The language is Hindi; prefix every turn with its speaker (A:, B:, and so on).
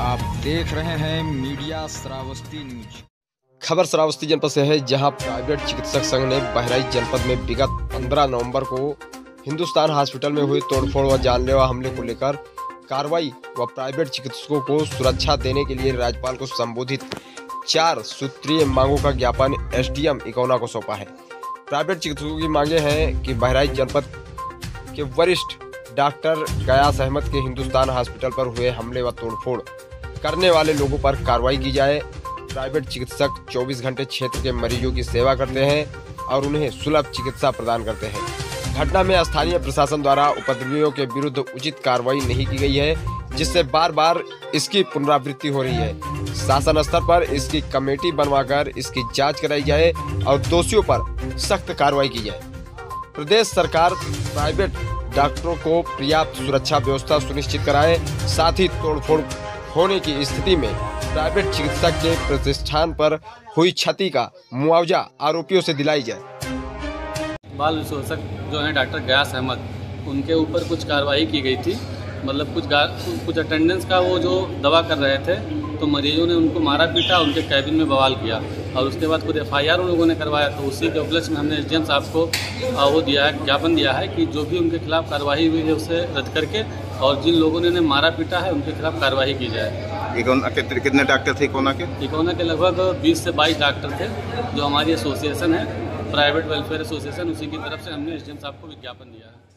A: आप देख रहे हैं मीडिया श्रावस्ती न्यूज़।
B: खबर श्रावस्ती जनपद से है, जहाँ प्राइवेट चिकित्सक संघ ने बहराइच जनपद में विगत 15 नवंबर को हिंदुस्तान हॉस्पिटल में हुए तोड़फोड़ व जानलेवा हमले को लेकर कार्रवाई व प्राइवेट चिकित्सकों को सुरक्षा देने के लिए राज्यपाल को संबोधित। चार सूत्रीय मांगों का ज्ञापन एसडीएम इकोना को सौंपा है। प्राइवेट चिकित्सकों की मांगे हैं कि बहराइच जनपद के वरिष्ठ डॉक्टर गयास अहमद के हिंदुस्तान हॉस्पिटल पर हुए हमले व तोड़फोड़। करने वाले लोगों पर कार्रवाई की जाए। प्राइवेट चिकित्सक 24 घंटे क्षेत्र के मरीजों की सेवा करते हैं और उन्हें सुलभ चिकित्सा प्रदान करते हैं। घटना में स्थानीय प्रशासन द्वारा उपद्रवियों के विरुद्ध उचित कार्रवाई नहीं की गई है, जिससे बार बार इसकी पुनरावृत्ति हो रही है। शासन स्तर पर इसकी कमेटी बनवाकर इसकी जाँच कराई जाए और दोषियों पर सख्त कार्रवाई की जाए। प्रदेश सरकार प्राइवेट डॉक्टरों को पर्याप्त सुरक्षा व्यवस्था सुनिश्चित कराए, साथ ही तोड़फोड़ होने की स्थिति में प्राइवेट चिकित्सक के प्रतिष्ठान पर हुई क्षति का मुआवजा आरोपियों से दिलाई जाए
C: बाल विशोषक जो है डॉक्टर गयास अहमद, उनके ऊपर कुछ कार्रवाई की गई थी। मतलब कुछ कुछ अटेंडेंस का वो जो दवा कर रहे थे तो मरीजों ने उनको मारा पीटा उनके कैबिन में बवाल किया। और उसके बाद कुछ एफ़ आई आर उन लोगों ने करवाया तो उसी के उपलक्ष्य में हमने एस डी साहब को वो दिया है ज्ञापन दिया है कि जो भी उनके खिलाफ कार्रवाई हुई है उसे रद्द करके और जिन लोगों ने मारा पीटा है उनके खिलाफ कार्रवाई की जाए।
D: कितने कितने डॉक्टर थे इकोना के
C: इकोना के लगभग 20 से 22 डॉक्टर थे जो हमारी एसोसिएशन है प्राइवेट वेलफेयर एसोसिएशन उसी की तरफ़ से हमने एस डी एम साहब को विज्ञापन दिया है।